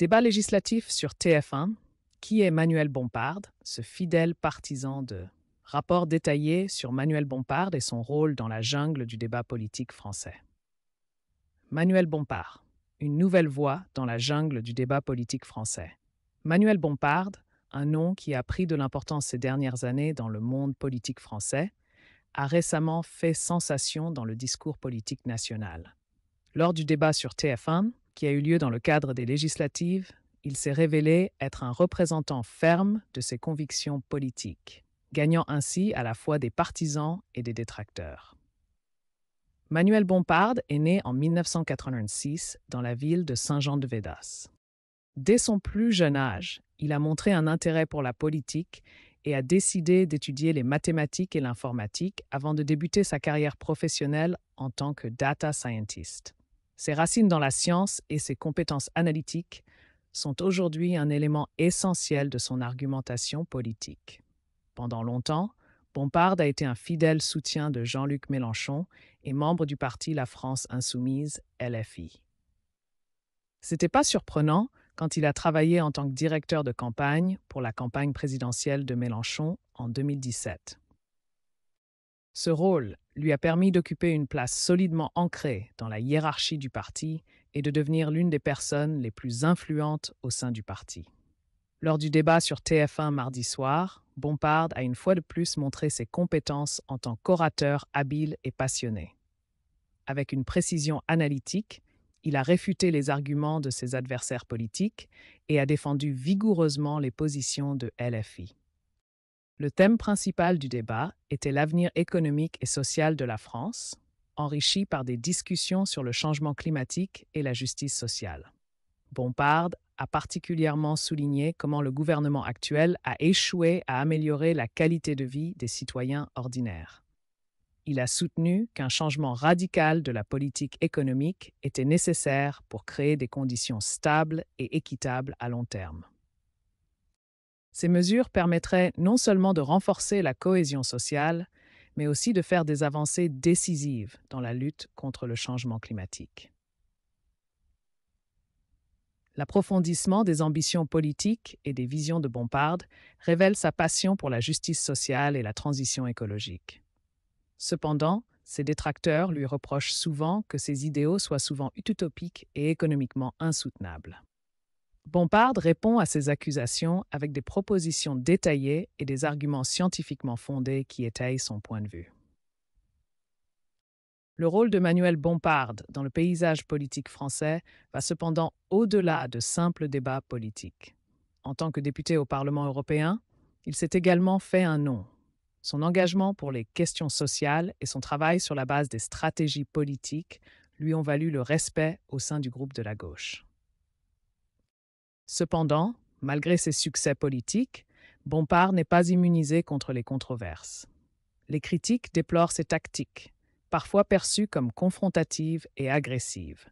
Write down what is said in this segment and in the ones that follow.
Débat législatif sur TF1. Qui est Manuel Bompard, ce fidèle partisan de Rapport détaillé sur Manuel Bompard et son rôle dans la jungle du débat politique français. Manuel Bompard, une nouvelle voix dans la jungle du débat politique français. Manuel Bompard, un nom qui a pris de l'importance ces dernières années dans le monde politique français, a récemment fait sensation dans le discours politique national. Lors du débat sur TF1, qui a eu lieu dans le cadre des législatives, il s'est révélé être un représentant ferme de ses convictions politiques, gagnant ainsi à la fois des partisans et des détracteurs. Manuel Bompard est né en 1986 dans la ville de Saint-Jean-de-Védas. Dès son plus jeune âge, il a montré un intérêt pour la politique et a décidé d'étudier les mathématiques et l'informatique avant de débuter sa carrière professionnelle en tant que data scientist. Ses racines dans la science et ses compétences analytiques sont aujourd'hui un élément essentiel de son argumentation politique. Pendant longtemps, Bompard a été un fidèle soutien de Jean-Luc Mélenchon et membre du parti La France Insoumise, LFI. C'était pas surprenant quand il a travaillé en tant que directeur de campagne pour la campagne présidentielle de Mélenchon en 2017. Ce rôle lui a permis d'occuper une place solidement ancrée dans la hiérarchie du parti et de devenir l'une des personnes les plus influentes au sein du parti. Lors du débat sur TF1 mardi soir, Bompard a une fois de plus montré ses compétences en tant qu'orateur habile et passionné. Avec une précision analytique, il a réfuté les arguments de ses adversaires politiques et a défendu vigoureusement les positions de LFI. Le thème principal du débat était l'avenir économique et social de la France, enrichi par des discussions sur le changement climatique et la justice sociale. Bompard a particulièrement souligné comment le gouvernement actuel a échoué à améliorer la qualité de vie des citoyens ordinaires. Il a soutenu qu'un changement radical de la politique économique était nécessaire pour créer des conditions stables et équitables à long terme. Ces mesures permettraient non seulement de renforcer la cohésion sociale, mais aussi de faire des avancées décisives dans la lutte contre le changement climatique. L'approfondissement des ambitions politiques et des visions de Bompard révèle sa passion pour la justice sociale et la transition écologique. Cependant, ses détracteurs lui reprochent souvent que ses idéaux soient souvent utopiques et économiquement insoutenables. Bompard répond à ces accusations avec des propositions détaillées et des arguments scientifiquement fondés qui étayent son point de vue. Le rôle de Manuel Bompard dans le paysage politique français va cependant au-delà de simples débats politiques. En tant que député au Parlement européen, il s'est également fait un nom. Son engagement pour les questions sociales et son travail sur la base des stratégies politiques lui ont valu le respect au sein du groupe de la gauche. Cependant, malgré ses succès politiques, Bompard n'est pas immunisé contre les controverses. Les critiques déplorent ses tactiques, parfois perçue comme confrontative et agressive.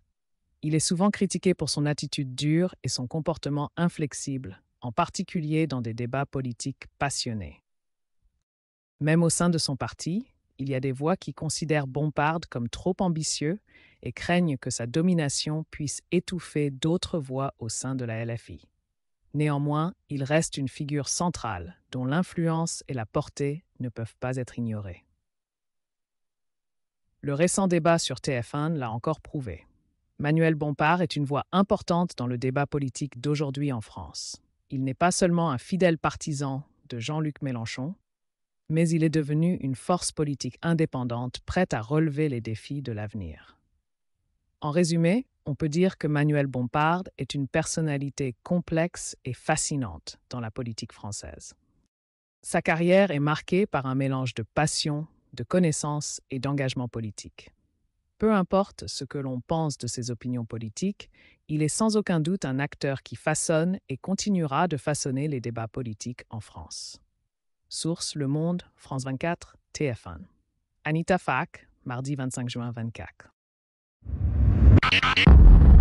Il est souvent critiqué pour son attitude dure et son comportement inflexible, en particulier dans des débats politiques passionnés. Même au sein de son parti, il y a des voix qui considèrent Bompard comme trop ambitieux et craignent que sa domination puisse étouffer d'autres voix au sein de la LFI. Néanmoins, il reste une figure centrale dont l'influence et la portée ne peuvent pas être ignorées. Le récent débat sur TF1 l'a encore prouvé. Manuel Bompard est une voix importante dans le débat politique d'aujourd'hui en France. Il n'est pas seulement un fidèle partisan de Jean-Luc Mélenchon, mais il est devenu une force politique indépendante prête à relever les défis de l'avenir. En résumé, on peut dire que Manuel Bompard est une personnalité complexe et fascinante dans la politique française. Sa carrière est marquée par un mélange de passion, de connaissances et d'engagement politique. Peu importe ce que l'on pense de ses opinions politiques, il est sans aucun doute un acteur qui façonne et continuera de façonner les débats politiques en France. Source Le Monde, France 24, TF1. Anita Fack, mardi 25 juin 24. Thank you.